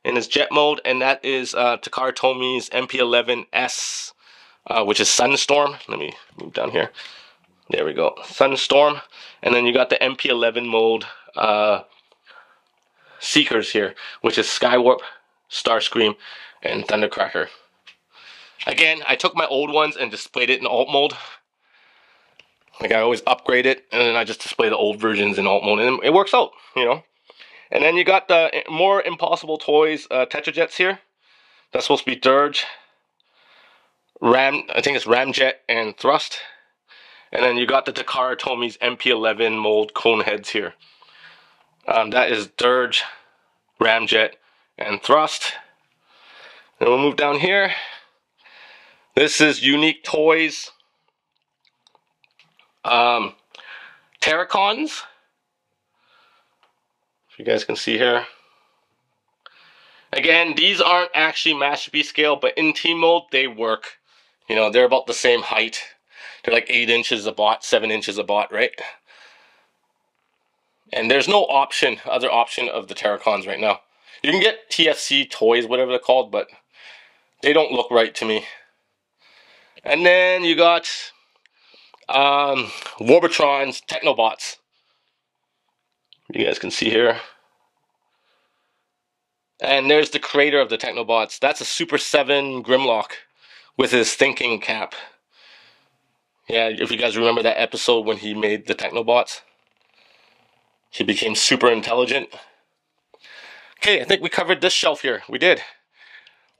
in its jet mode, and that is uh, Takara Tomy's MP11S, uh, which is Sunstorm. Let me move down here. There we go, Sunstorm. And then you got the MP11 mode uh, Seekers here, which is Skywarp, Starscream, and Thundercracker. Again, I took my old ones and displayed it in alt mode like I always upgrade it, and then I just display the old versions in alt mode, and it works out, you know. And then you got the more Impossible Toys uh, Tetrajets here. That's supposed to be Dirge, Ram, I think it's Ramjet and Thrust. And then you got the Takara Tomy's MP11 mold cone heads here. Um, that is Dirge, Ramjet, and Thrust. Then we'll move down here. This is Unique Toys um, Terrorcons. If you guys can see here. Again, these aren't actually masterpiece scale, but in team mode, they work. You know, they're about the same height. They're like 8 inches a bot, 7 inches a bot, right? And there's no option, other option of the Terrorcons right now. You can get TFC toys, whatever they're called, but they don't look right to me. And then you got um, Warbotron's Technobots. You guys can see here. And there's the creator of the Technobots. That's a Super 7 Grimlock with his thinking cap. Yeah, if you guys remember that episode when he made the Technobots, he became super intelligent. Okay, I think we covered this shelf here. We did.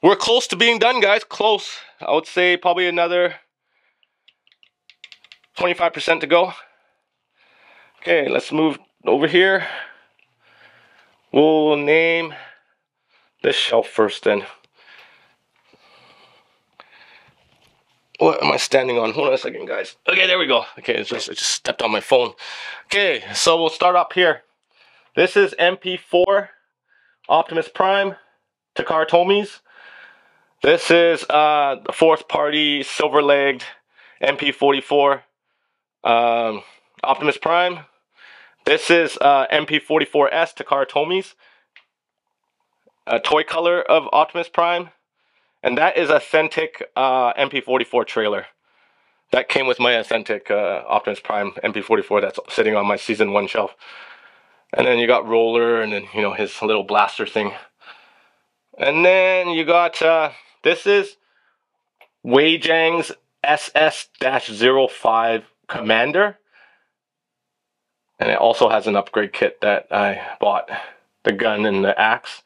We're close to being done, guys. Close. I would say probably another 25% to go. Okay, let's move over here, we'll name this shelf first then. What am I standing on? Hold on a second, guys. Okay, there we go. Okay, it's just, I just stepped on my phone. Okay, so we'll start up here. This is MP4 Optimus Prime Takara Tomy's. This is uh, the fourth party silver legged MP44 um, Optimus Prime. This is uh, MP44S Takara Tomy's. A toy color of Optimus Prime. And that is authentic uh, MP44 trailer. That came with my authentic uh, Optimus Prime MP44 that's sitting on my season one shelf. And then you got Roller and then, you know, his little blaster thing. And then you got, uh, this is Wei Jiang's SS-05 Commander. And it also has an upgrade kit that I bought. The gun and the axe.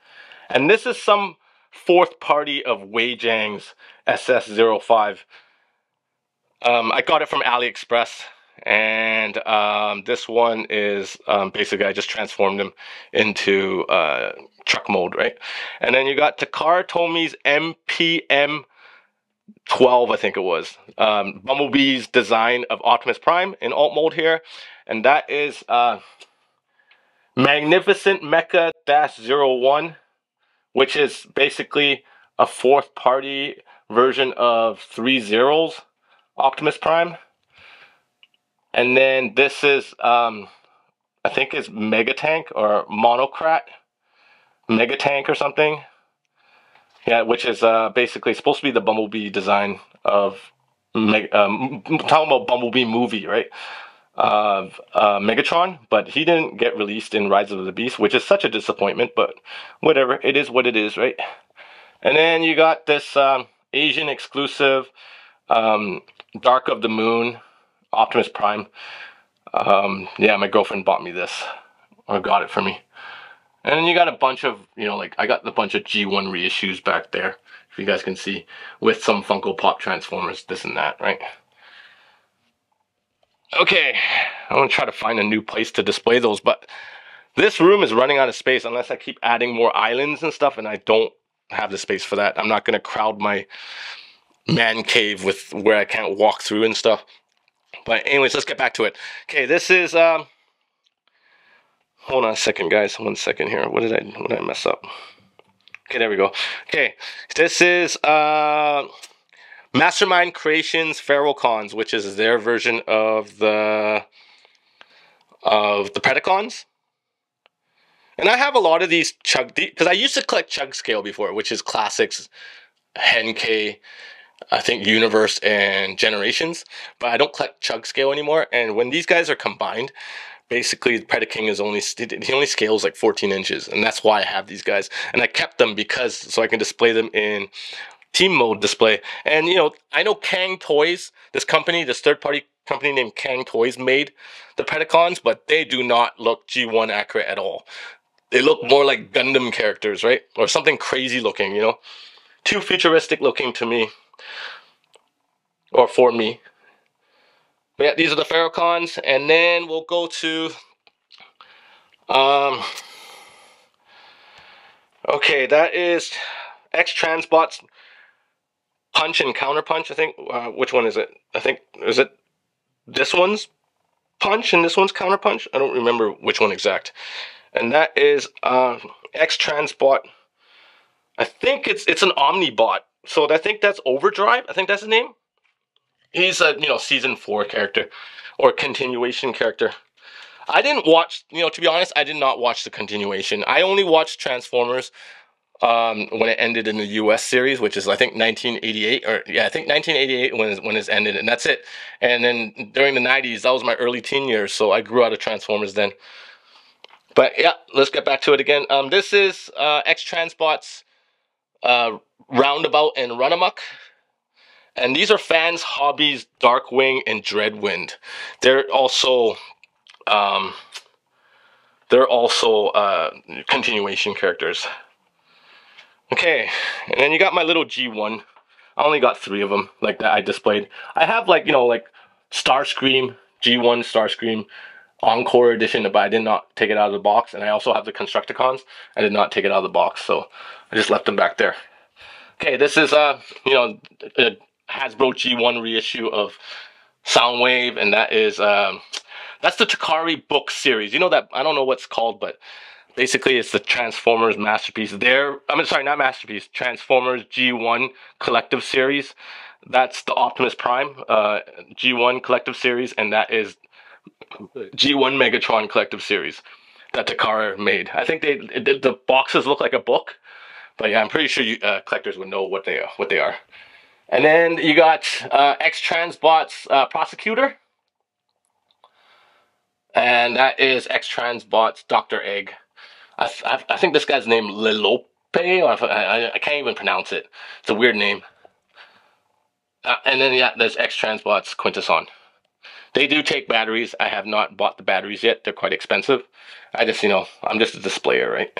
And this is some fourth party of Wei Jiang's SS-05. Um, I got it from AliExpress. And um, this one is um, basically I just transformed him into uh, truck mode, right? And then you got Takara Tomy's MPM 12, I think it was. Um, Bumblebee's design of Optimus Prime in alt mode here. And that is uh, Magnificent Mecha Dash 01, which is basically a fourth party version of Three Zeros Optimus Prime. And then this is, um, I think it's Mega Tank or Monocrat, Mega Tank or something. Yeah, which is uh, basically supposed to be the Bumblebee design of um, talking about Bumblebee movie, right? Of uh, Megatron, but he didn't get released in Rise of the Beast, which is such a disappointment. But whatever, it is what it is, right? And then you got this um, Asian exclusive um, Dark of the Moon Optimus Prime. Um, yeah, my girlfriend bought me this, or got it for me. And then you got a bunch of, you know, like I got the bunch of G1 reissues back there, if you guys can see, with some Funko Pop Transformers, this and that, right? Okay, I'm gonna try to find a new place to display those, but this room is running out of space unless I keep adding more islands and stuff, and I don't have the space for that. I'm not gonna crowd my man cave with where I can't walk through and stuff. But anyways, let's get back to it. Okay, this is um hold on a second guys, one second here. What did I what did I mess up? Okay, there we go. Okay, this is uh Mastermind Creations Feral Cons, which is their version of the of the Predacons. And I have a lot of these chug because I used to collect chug scale before, which is classics, Henkei, I think Universe and Generations, but I don't collect chug scale anymore. And when these guys are combined, basically the Predaking is only he only scales like 14 inches, and that's why I have these guys. And I kept them because so I can display them in team mode display. And you know, I know Kang Toys, this company, this third party company named Kang Toys made the Predacons, but they do not look G1 accurate at all. They look more like Gundam characters, right? Or something crazy looking, you know? Too futuristic looking to me. Or for me. But yeah, these are the Feralcons. And then we'll go to... Um, okay, that is X-Transbots Punch and counterpunch. I think. Uh, which one is it? I think, is it this one's Punch and this one's counterpunch. I don't remember which one exact. And that is uh, X-Transbot. I think it's it's an Omnibot. So I think that's Overdrive. I think that's his name. He's a you know season four character or continuation character. I didn't watch, you know, to be honest, I did not watch the continuation. I only watched Transformers um, when it ended in the U.S. series, which is I think 1988 or yeah, I think 1988 when when it's ended, and that's it. And then during the 90s, that was my early teen years, so I grew out of Transformers then. But yeah, let's get back to it again. Um, this is uh, X Transbots uh, Roundabout and Runamuck. And these are fans' hobbies, Darkwing and Dreadwind. They're also um, they're also uh, continuation characters. Okay, and then you got my little G1. I only got three of them, like that I displayed. I have like, you know, like Starscream, G1 Starscream, Encore edition, but I did not take it out of the box. And I also have the Constructicons. I did not take it out of the box, so I just left them back there. Okay, this is uh, you know, a Hasbro G1 reissue of Soundwave, and that is um, that's the Takara book series. You know that I don't know what's called, but basically it's the Transformers masterpiece. There, I mean, sorry, not masterpiece. Transformers G1 collective series. That's the Optimus Prime uh, G1 collective series, and that is G1 Megatron collective series that Takara made. I think they it, the boxes look like a book, but yeah, I'm pretty sure you, uh, collectors would know what they are. What they are. And then you got uh, X Transbot's uh, Prosecutor, and that is X Transbot's Doctor Egg. I, I, I, think this guy's name Lilope, or I, I, can't even pronounce it. It's a weird name. Uh, and then yeah, there's X Transbot's Quintesson. They do take batteries. I have not bought the batteries yet. They're quite expensive. I just, you know, I'm just a displayer, right?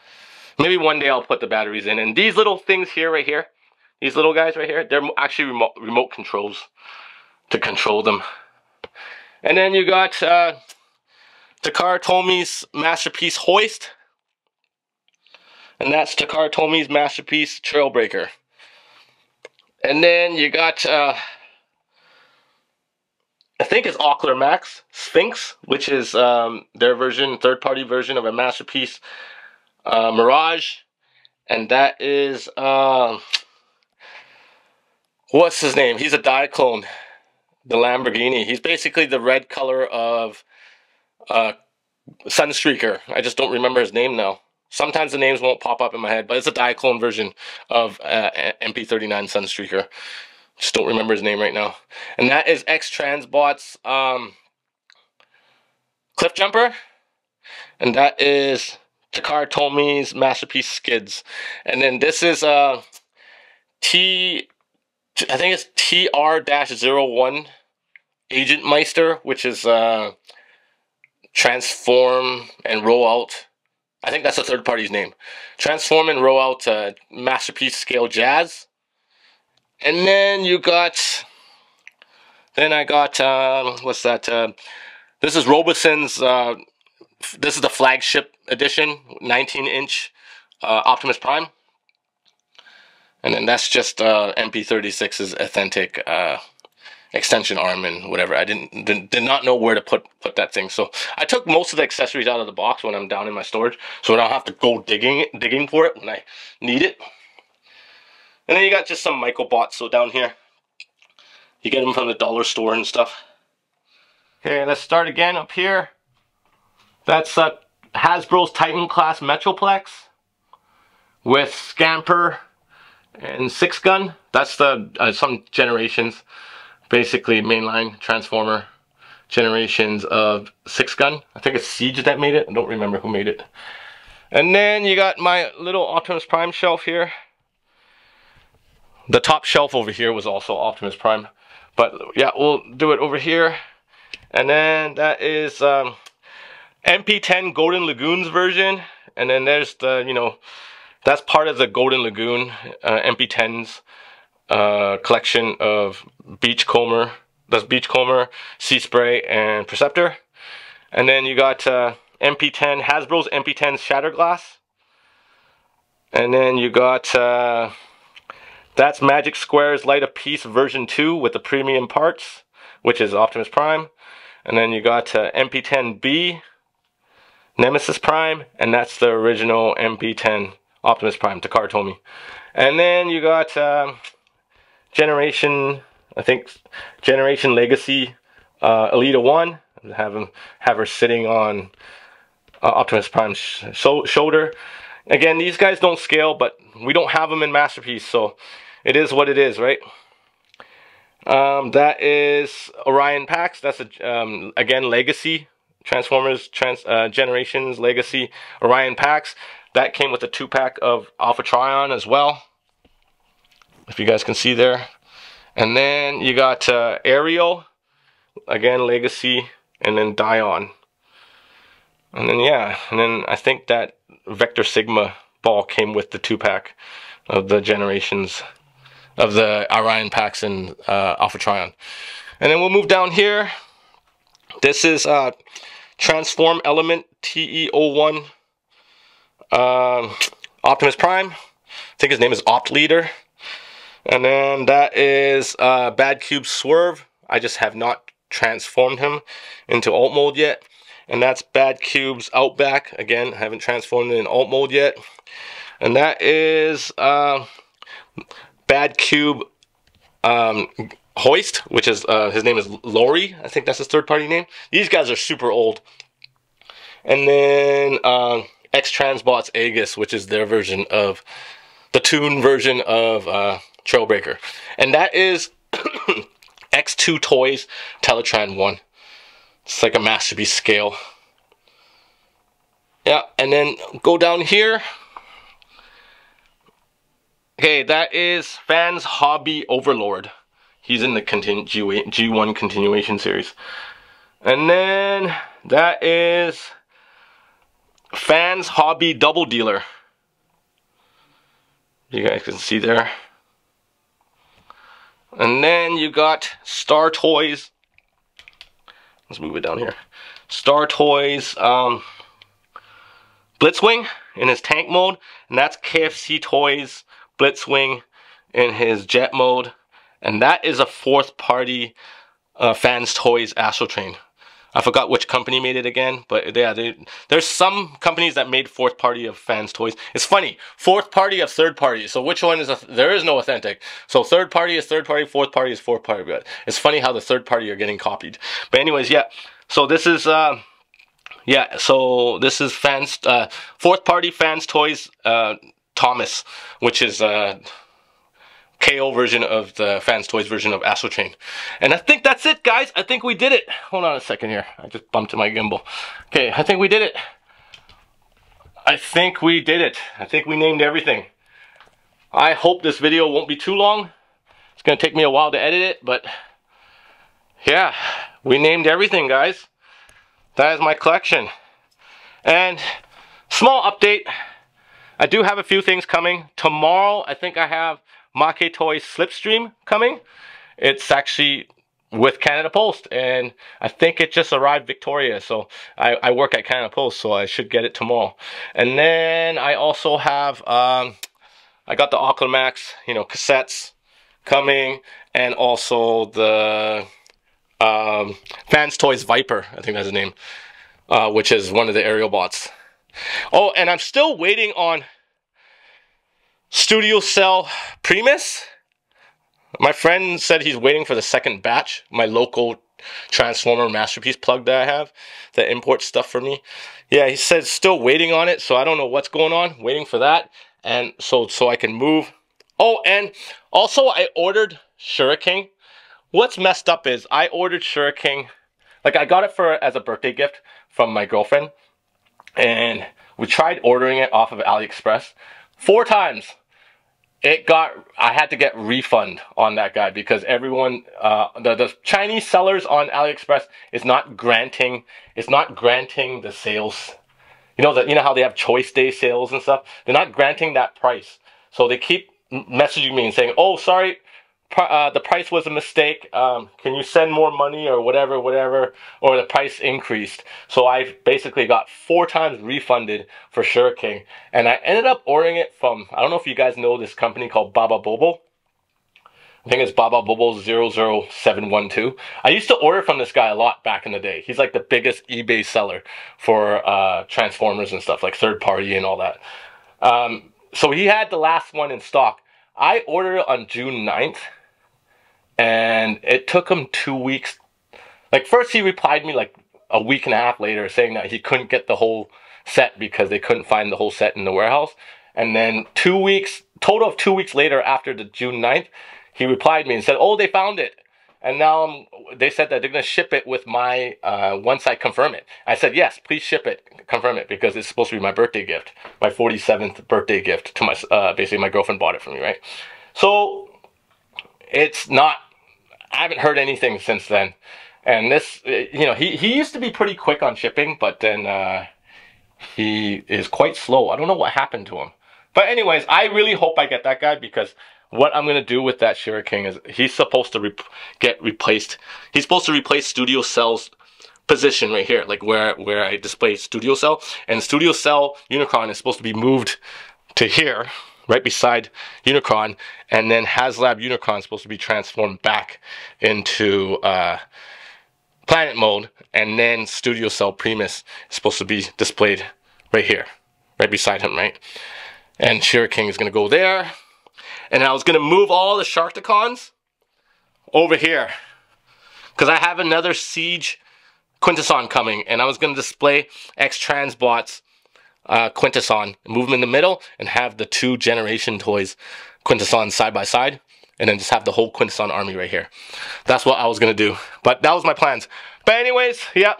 Maybe one day I'll put the batteries in. And these little things here, right here, these little guys right here, they're actually remote, remote controls to control them. And then you got uh, Takara Tomy's masterpiece Hoist. And that's Takara Tomy's masterpiece Trailbreaker. And then you got uh, I think it's Ocular Max Sphinx, which is um, their version, third party version of a masterpiece, uh, Mirage. And that is, uh, what's his name? He's a Diaclone, the Lamborghini. He's basically the red color of uh, Sunstreaker. I just don't remember his name now. Sometimes the names won't pop up in my head, but it's a Diaclone version of uh, MP39 Sunstreaker. Just don't remember his name right now. And that is X Transbot's um, Cliff Jumper. And that is Takara Tomy's Masterpiece Skids. And then this is uh, T, I think it's TR-01 Agent Meister, which is uh, transform and roll out. I think that's the third party's name. Transform and roll out uh, Masterpiece Scale Jazz. And then you got, then I got, um, what's that? Uh, this is Robosen's, uh, this is the flagship edition, 19 inch uh, Optimus Prime. And then that's just uh, MP36's authentic uh, extension arm and whatever. I didn't, did, did not know where to put put that thing. So I took most of the accessories out of the box when I'm down in my storage, so I don't have to go digging digging for it when I need it. And then you got just some Michael Bots. So down here, you get them from the dollar store and stuff. Okay, let's start again up here. That's uh, Hasbro's Titan Class Metroplex with Scamper and Six Gun. That's the uh, some generations, basically mainline Transformer generations of Six Gun. I think it's Siege that made it. I don't remember who made it. And then you got my little Optimus Prime shelf here. The top shelf over here was also Optimus Prime. But yeah, we'll do it over here. And then that is um, MP10 Golden Lagoons version. And then there's the, you know, that's part of the Golden Lagoon uh, MP10's uh, collection of Beachcomber. That's Beachcomber, Sea Spray, and Perceptor. And then you got uh, MP10, Hasbro's MP10 Shatterglass. And then you got uh, that's Magic Square's Light of Peace version 2 with the premium parts, which is Optimus Prime. And then you got uh, MP10B, Nemesis Prime, and that's the original MP10 Optimus Prime, Takara Tomy. And then you got uh, Generation, I think, Generation Legacy uh, Elita 1. Have, him, have her sitting on uh, Optimus Prime's sh shoulder. Again, these guys don't scale, but we don't have them in Masterpiece, so it is what it is, right? Um, that is Orion Pax. That's a um, again Legacy Transformers Trans uh, Generations Legacy Orion Pax. That came with a two pack of Alpha Trion as well. If you guys can see there. And then you got uh, Ariel, again Legacy, and then Dion. And then yeah, and then I think that Vector Sigma ball came with the two pack of the Generations of the Orion Pax and uh, Alpha Trion. And then we'll move down here. This is uh, Transform Element TE01 um, Optimus Prime. I think his name is Opt Leader. And then that is uh, Bad Cube Swerve. I just have not transformed him into alt mode yet. And that's Bad Cube's Outback. Again, haven't transformed it in alt mode yet. And that is uh, Bad Cube um, Hoist, which is uh, his name is Lori. I think that's his third party name. These guys are super old. And then uh, X Transbots Aegis, which is their version of the Toon version of uh, Trailbreaker. And that is X2 Toys Teletran 1. It's like a masterpiece scale. Yeah, and then go down here. Okay, that is Fans Hobby Overlord. He's in the continu G1 continuation series. And then that is Fans Hobby Double Dealer. You guys can see there. And then you got Star Toys. Let's move it down here. Star Toys um, Blitzwing in his tank mode. And that's KFC Toys Blitzwing in his jet mode. And that is a fourth party uh, Fans Toys Astro Train. I forgot which company made it again, but yeah, they, there's some companies that made fourth party of fans toys. It's funny, fourth party of third party. So which one is a, there is no authentic. So third party is third party, fourth party is fourth party. But it's funny how the third party are getting copied. But anyways, yeah. So this is uh, yeah. So this is fans uh, fourth party fans toys uh, Thomas, which is uh KO version of the Fans Toys version of Astro Train. And I think that's it, guys. I think we did it. Hold on a second here. I just bumped my gimbal. Okay, I think we did it. I think we did it. I think we named everything. I hope this video won't be too long. It's going to take me a while to edit it, but yeah, we named everything, guys. That is my collection. And small update. I do have a few things coming. Tomorrow, I think I have Make Toy Slipstream coming. It's actually with Canada Post and I think it just arrived Victoria so I, I work at Canada Post so I should get it tomorrow and then I also have um, I got the Ocular Max you know cassettes coming and also the um, Fans Toys Viper I think that's the name uh, which is one of the aerial bots oh and I'm still waiting on Studio Cell Primus. My friend said he's waiting for the second batch. My local Transformer Masterpiece plug that I have that imports stuff for me. Yeah, he said still waiting on it, so I don't know what's going on. Waiting for that, and so so I can move. Oh, and also I ordered Shuriken. What's messed up is I ordered Shuriken, like I got it for as a birthday gift from my girlfriend, and we tried ordering it off of AliExpress four times it got I had to get refund on that guy because everyone uh, the the Chinese sellers on AliExpress is not granting it's not granting the sales. You know that you know how they have choice day sales and stuff. They're not granting that price, so they keep messaging me and saying, "Oh, sorry, uh, the price was a mistake. Um, can you send more money or whatever, whatever, or the price increased. So I basically got four times refunded for Shuriken. And I ended up ordering it from, I don't know if you guys know this company called Baba Bobo. I think it's Baba Bobo 00712. I used to order from this guy a lot back in the day. He's like the biggest eBay seller for uh, Transformers and stuff, like third party and all that. Um, so he had the last one in stock. I ordered it on June 9th and it took him two weeks. Like first he replied me like a week and a half later saying that he couldn't get the whole set because they couldn't find the whole set in the warehouse. And then two weeks, total of two weeks later after the June 9th, he replied me and said, oh, they found it. And now um, they said that they're going to ship it with my, uh, once I confirm it. I said, yes, please ship it, confirm it, because it's supposed to be my birthday gift, my 47th birthday gift to my, uh, basically my girlfriend bought it for me, right? So it's not I haven't heard anything since then. And this, you know, he, he used to be pretty quick on shipping, but then uh, he is quite slow. I don't know what happened to him. But anyways, I really hope I get that guy because what I'm going to do with that Shira King is he's supposed to re get replaced. He's supposed to replace Studio Cell's position right here, like where where I display Studio Cell. And Studio Cell Unicron is supposed to be moved to here, right beside Unicron, and then HasLab Unicron is supposed to be transformed back into uh, Planet mode, and then Studio Cell Primus is supposed to be displayed right here, right beside him, right? And Shira King is gonna go there, and I was gonna move all the Sharkticons over here because I have another Siege Quintesson coming, and I was going to display Xtransbots uh, Quintesson, move them in the middle, and have the two Generation Toys Quintesson side by side, and then just have the whole Quintesson army right here. That's what I was to do, but that was my plans. But anyways, yeah,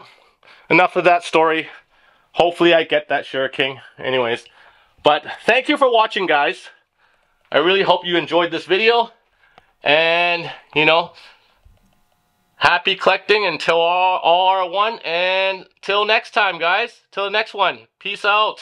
enough of that story. Hopefully I get that Shira King. Anyways, but thank you for watching, guys. I really hope you enjoyed this video. And, you know, happy collecting until all, all are one. And till next time, guys. Till the next one. Peace out.